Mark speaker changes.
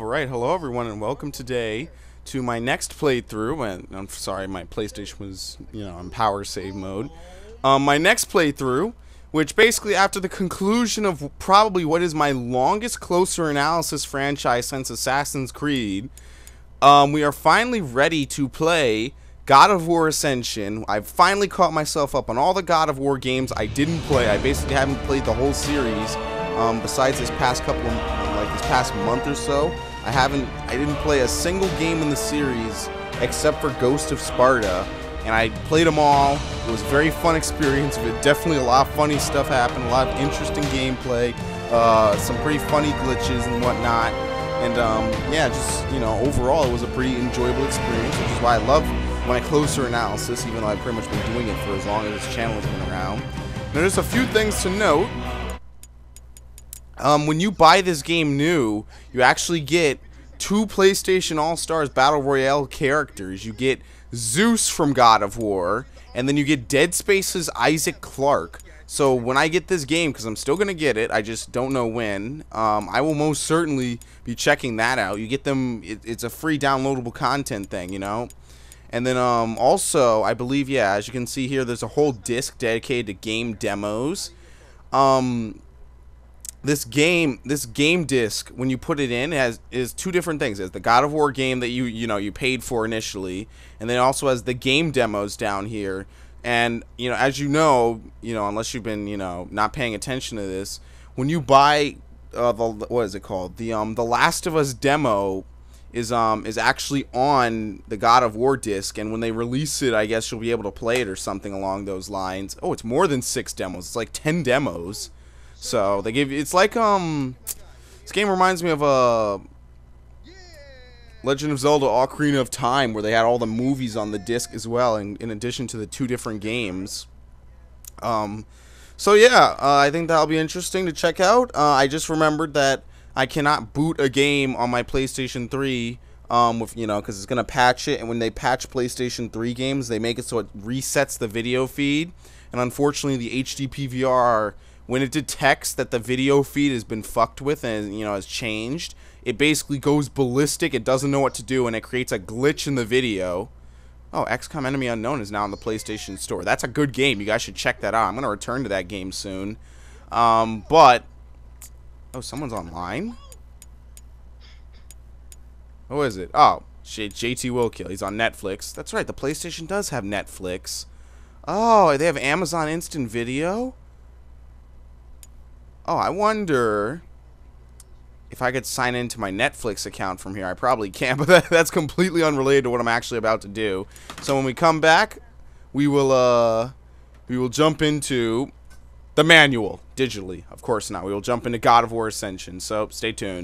Speaker 1: Alright, hello everyone and welcome today to my next playthrough, and I'm sorry my PlayStation was, you know, in power save mode. Um, my next playthrough, which basically after the conclusion of probably what is my longest closer analysis franchise since Assassin's Creed, um, we are finally ready to play God of War Ascension. I've finally caught myself up on all the God of War games I didn't play. I basically haven't played the whole series, um, besides this past couple of, like this past month or so. I haven't, I didn't play a single game in the series except for Ghost of Sparta, and I played them all. It was a very fun experience. It definitely a lot of funny stuff happened, a lot of interesting gameplay, uh, some pretty funny glitches and whatnot. And um, yeah, just you know, overall, it was a pretty enjoyable experience, which is why I love my closer analysis, even though I've pretty much been doing it for as long as this channel has been around. Now, there's a few things to note. Um, when you buy this game new, you actually get two PlayStation All-Stars Battle Royale characters. You get Zeus from God of War, and then you get Dead Space's Isaac Clarke. So when I get this game, because I'm still going to get it, I just don't know when, um, I will most certainly be checking that out. You get them, it, it's a free downloadable content thing, you know? And then um, also, I believe, yeah, as you can see here, there's a whole disc dedicated to game demos. Um, this game this game disc when you put it in has is two different things. It's the god of war game that you you know you paid for initially and then also has the game demos down here. And you know as you know you know unless you've been you know not paying attention to this when you buy uh, the what is it called? The um the last of us demo is um is actually on the god of war disc and when they release it i guess you'll be able to play it or something along those lines. Oh it's more than six demos. It's like 10 demos so they give you. It's like um, this game reminds me of a uh, Legend of Zelda: Ocarina of Time, where they had all the movies on the disc as well, in, in addition to the two different games. Um, so yeah, uh, I think that'll be interesting to check out. Uh, I just remembered that I cannot boot a game on my PlayStation 3 um, with you know because it's gonna patch it, and when they patch PlayStation 3 games, they make it so it resets the video feed, and unfortunately, the HD PVR when it detects that the video feed has been fucked with and you know has changed, it basically goes ballistic. It doesn't know what to do and it creates a glitch in the video. Oh, XCOM Enemy Unknown is now on the PlayStation Store. That's a good game. You guys should check that out. I'm to return to that game soon. Um, but... Oh, someone's online? Who is it? Oh, shit, JT Willkill. He's on Netflix. That's right, the PlayStation does have Netflix. Oh, they have Amazon Instant Video? Oh, I wonder if I could sign into my Netflix account from here. I probably can't, but that, that's completely unrelated to what I'm actually about to do. So when we come back, we will uh we will jump into the manual digitally. Of course not. We will jump into God of War Ascension. So stay tuned.